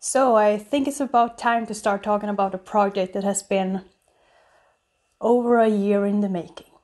So I think it's about time to start talking about a project that has been over a year in the making.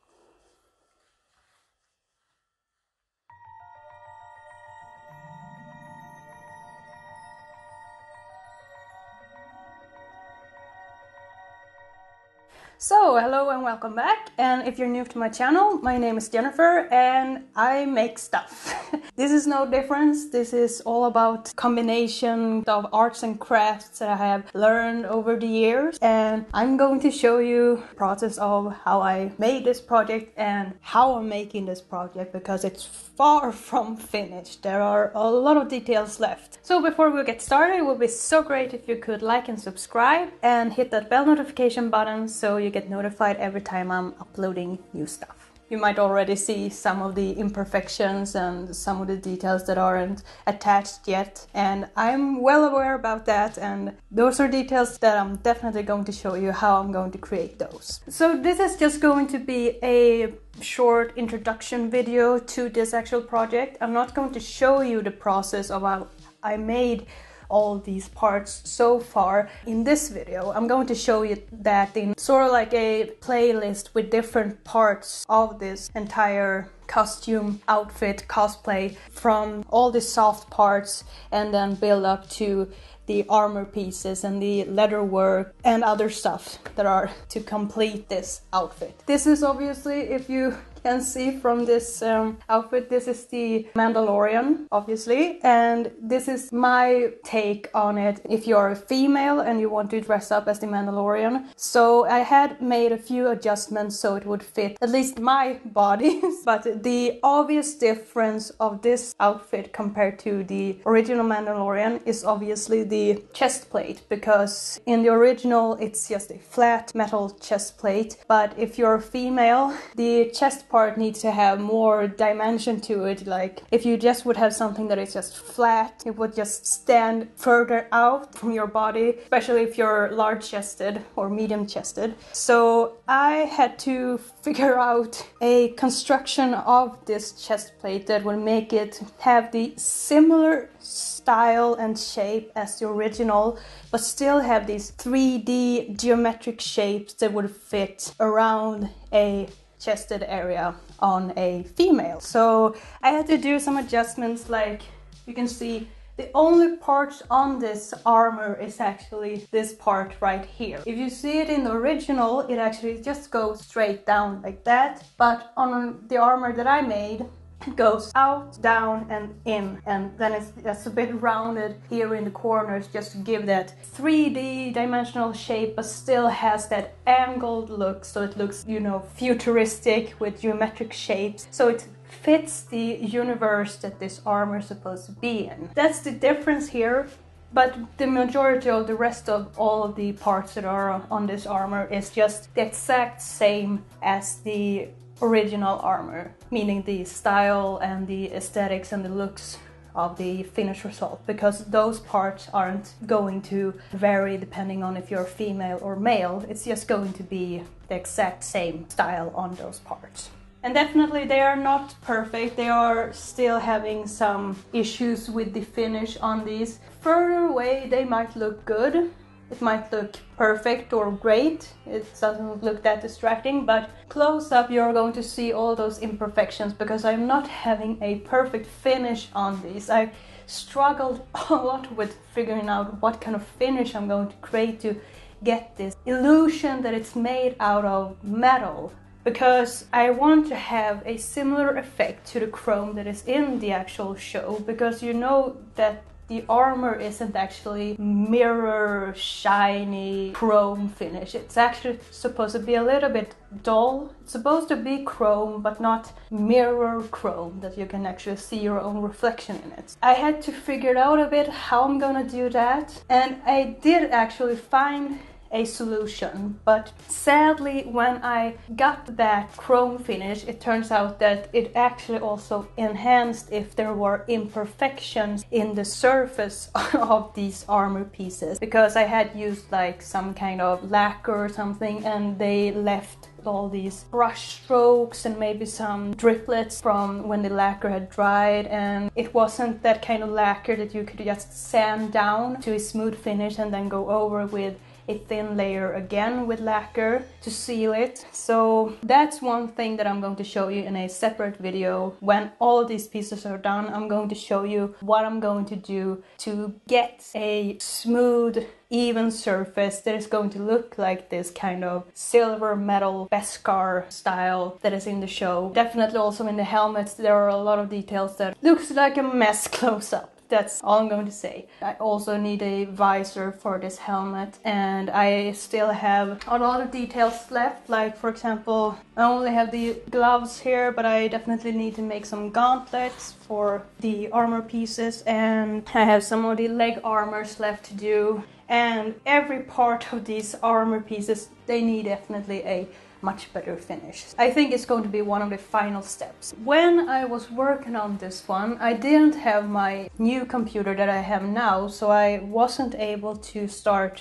Hello and welcome back. And if you're new to my channel, my name is Jennifer and I make stuff. this is no difference. This is all about combination of arts and crafts that I have learned over the years. And I'm going to show you process of how I made this project and how I'm making this project because it's far from finished. There are a lot of details left. So before we get started, it would be so great if you could like and subscribe and hit that bell notification button so you get notified every time I'm uploading new stuff. You might already see some of the imperfections and some of the details that aren't attached yet, and I'm well aware about that. And those are details that I'm definitely going to show you how I'm going to create those. So, this is just going to be a short introduction video to this actual project. I'm not going to show you the process of how I made all these parts so far in this video. I'm going to show you that in sort of like a playlist with different parts of this entire costume, outfit, cosplay from all the soft parts and then build up to the armor pieces and the leather work and other stuff that are to complete this outfit. This is obviously, if you can see from this um, outfit, this is the Mandalorian, obviously, and this is my take on it if you're a female and you want to dress up as the Mandalorian. So I had made a few adjustments so it would fit at least my body, but the obvious difference of this outfit compared to the original Mandalorian is obviously the chest plate because in the original it's just a flat metal chest plate, but if you're a female, the chest part needs to have more dimension to it. Like if you just would have something that is just flat, it would just stand further out from your body, especially if you're large chested or medium chested. So I had to figure out a construction of this chest plate that would make it have the similar style and shape as the original, but still have these 3D geometric shapes that would fit around a chested area on a female. So I had to do some adjustments like you can see the only part on this armor is actually this part right here. If you see it in the original, it actually just goes straight down like that. But on the armor that I made, goes out, down, and in, and then it's just a bit rounded here in the corners just to give that 3D dimensional shape, but still has that angled look, so it looks, you know, futuristic with geometric shapes. So it fits the universe that this armor is supposed to be in. That's the difference here. But the majority of the rest of all of the parts that are on this armor is just the exact same as the original armor, meaning the style and the aesthetics and the looks of the finished result because those parts aren't going to vary depending on if you're female or male. It's just going to be the exact same style on those parts. And definitely they are not perfect. They are still having some issues with the finish on these. Further away they might look good, it might look perfect or great, it doesn't look that distracting, but close up you're going to see all those imperfections because I'm not having a perfect finish on these. I struggled a lot with figuring out what kind of finish I'm going to create to get this illusion that it's made out of metal because I want to have a similar effect to the chrome that is in the actual show because you know that the armor isn't actually mirror shiny chrome finish. It's actually supposed to be a little bit dull. It's supposed to be chrome but not mirror chrome that you can actually see your own reflection in it. I had to figure out a bit how i'm gonna do that and i did actually find a solution. But sadly, when I got that chrome finish, it turns out that it actually also enhanced if there were imperfections in the surface of these armor pieces. Because I had used like some kind of lacquer or something and they left all these brush strokes and maybe some driplets from when the lacquer had dried. And it wasn't that kind of lacquer that you could just sand down to a smooth finish and then go over with a thin layer again with lacquer to seal it. So that's one thing that I'm going to show you in a separate video. When all these pieces are done, I'm going to show you what I'm going to do to get a smooth even surface that is going to look like this kind of silver metal Beskar style that is in the show. Definitely also in the helmets there are a lot of details that looks like a mess close up. That's all I'm going to say. I also need a visor for this helmet and I still have a lot of details left. Like for example, I only have the gloves here, but I definitely need to make some gauntlets for the armor pieces and I have some of the leg armors left to do. And every part of these armor pieces, they need definitely a much better finish. I think it's going to be one of the final steps. When I was working on this one, I didn't have my new computer that I have now, so I wasn't able to start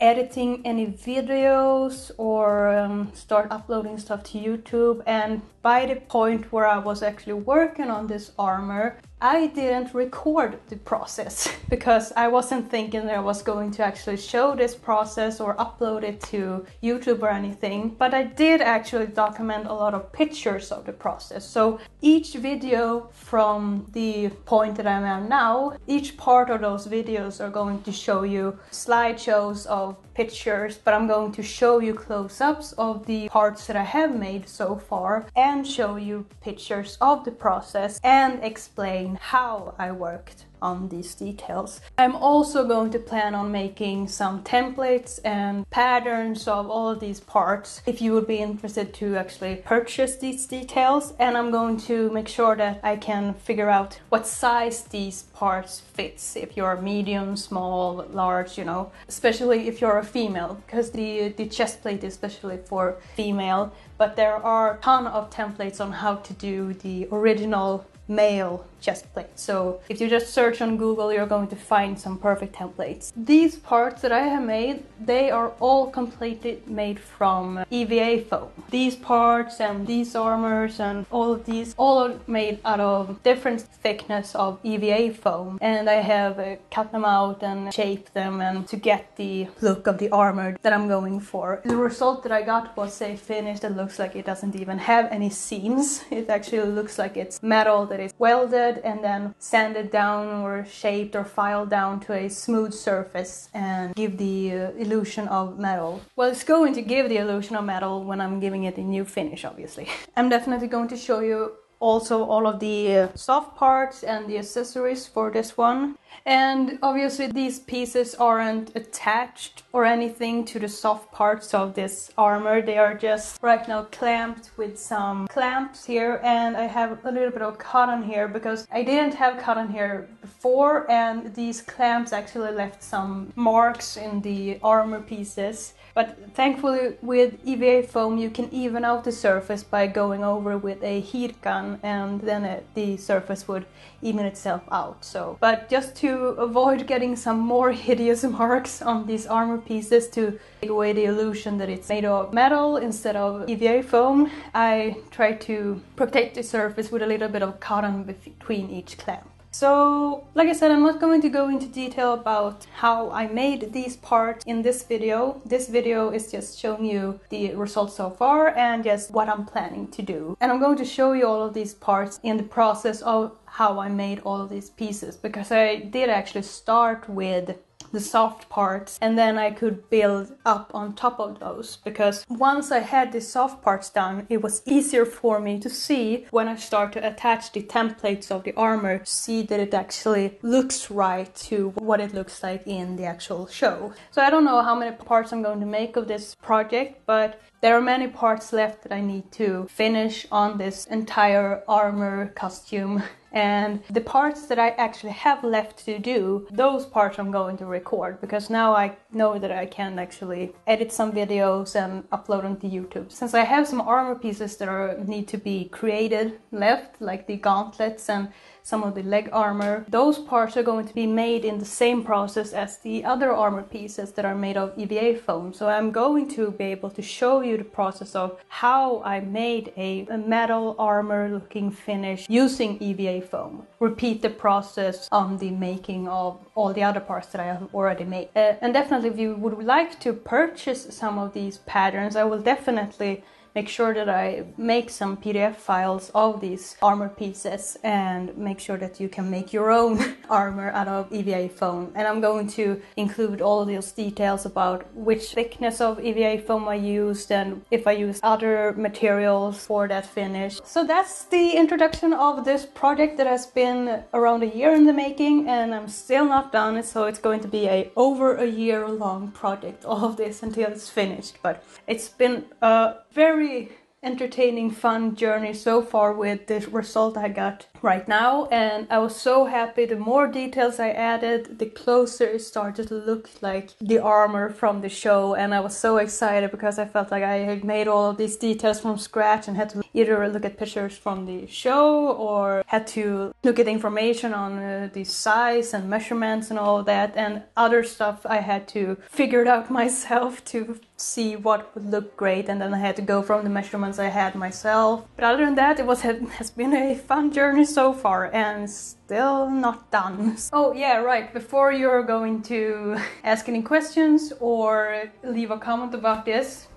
editing any videos or um, start uploading stuff to YouTube. And by the point where I was actually working on this armor, I didn't record the process because I wasn't thinking that I was going to actually show this process or upload it to YouTube or anything. But I did actually document a lot of pictures of the process. So each video from the point that I'm at now, each part of those videos are going to show you slideshows of pictures, but I'm going to show you close-ups of the parts that I have made so far and show you pictures of the process and explain how I worked on these details. I'm also going to plan on making some templates and patterns of all of these parts if you would be interested to actually purchase these details and I'm going to make sure that I can figure out what size these parts fits if you're medium, small, large, you know, especially if you're a female because the, the chest plate is especially for female but there are a ton of templates on how to do the original male chest plate. So if you just search on Google, you're going to find some perfect templates. These parts that I have made, they are all completely made from EVA foam. These parts and these armors and all of these, all are made out of different thickness of EVA foam. And I have uh, cut them out and shaped them and to get the look of the armor that I'm going for. The result that I got was a finish that looks like it doesn't even have any seams. It actually looks like it's metal that is welded and then sand it down or shaped or filed down to a smooth surface and give the uh, illusion of metal. Well, it's going to give the illusion of metal when I'm giving it a new finish, obviously. I'm definitely going to show you also all of the uh, soft parts and the accessories for this one. And obviously these pieces aren't attached or anything to the soft parts of this armor. They are just right now clamped with some clamps here and I have a little bit of cotton here because I didn't have cotton here before and these clamps actually left some marks in the armor pieces. But thankfully with EVA foam you can even out the surface by going over with a heat gun and then it, the surface would even itself out. So, but just to avoid getting some more hideous marks on these armor pieces to take away the illusion that it's made of metal instead of EVA foam, I try to protect the surface with a little bit of cotton between each clamp. So, like I said, I'm not going to go into detail about how I made these parts in this video. This video is just showing you the results so far and just what I'm planning to do. And I'm going to show you all of these parts in the process of how I made all of these pieces because I did actually start with the soft parts and then I could build up on top of those because once I had the soft parts done it was easier for me to see when I start to attach the templates of the armor see that it actually looks right to what it looks like in the actual show. So I don't know how many parts I'm going to make of this project but there are many parts left that I need to finish on this entire armor costume and the parts that I actually have left to do, those parts I'm going to record because now I know that I can actually edit some videos and upload them to YouTube. Since I have some armor pieces that are need to be created left, like the gauntlets and some of the leg armor. Those parts are going to be made in the same process as the other armor pieces that are made of EVA foam. So I'm going to be able to show you the process of how I made a, metal armor looking finish using EVA foam. Repeat the process on the making of all the other parts that I have already made. Uh, and definitely if you would like to purchase some of these patterns, I will definitely make sure that I make some PDF files of these armor pieces and make sure that you can make your own armor out of EVA foam. And I'm going to include all those details about which thickness of EVA foam I used and if I used other materials for that finish. So that's the introduction of this project that has been around a year in the making and I'm still not done so it's going to be a over a year long project all of this until it's finished but it's been a very entertaining, fun journey so far with the result I got right now. And I was so happy. The more details I added, the closer it started to look like the armor from the show. And I was so excited because I felt like I had made all of these details from scratch and had to either look at pictures from the show or had to look at information on uh, the size and measurements and all that. And other stuff I had to figure it out myself to see what would look great and then I had to go from the measurements I had myself. But other than that, it was has been a fun journey so far and still not done. Oh yeah, right, before you're going to ask any questions or leave a comment about this,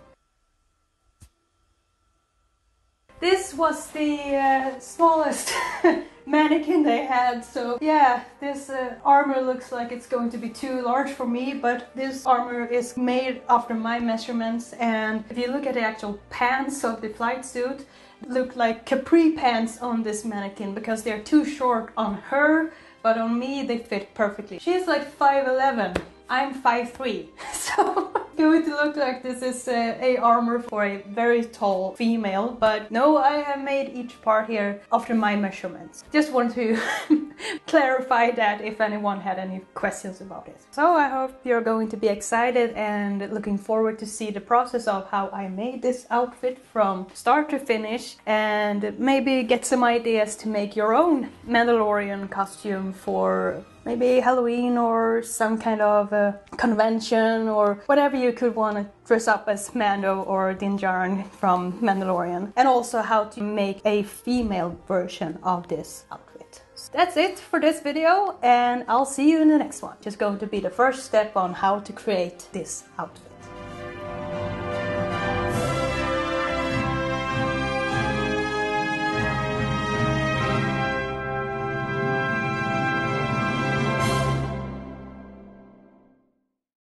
this was the uh, smallest mannequin they had. So yeah this uh, armor looks like it's going to be too large for me but this armor is made after my measurements. And if you look at the actual pants of the flight suit look like capri pants on this mannequin because they're too short on her but on me they fit perfectly. She's like 5'11 I'm 5'3 so going to look like this is uh, a armor for a very tall female, but no, I have made each part here after my measurements. Just want to clarify that if anyone had any questions about it. So I hope you're going to be excited and looking forward to see the process of how I made this outfit from start to finish and maybe get some ideas to make your own Mandalorian costume for maybe Halloween or some kind of convention or whatever you could want to dress up as Mando or Din Djarin from Mandalorian. And also how to make a female version of this outfit. So that's it for this video and I'll see you in the next one. Just going to be the first step on how to create this outfit.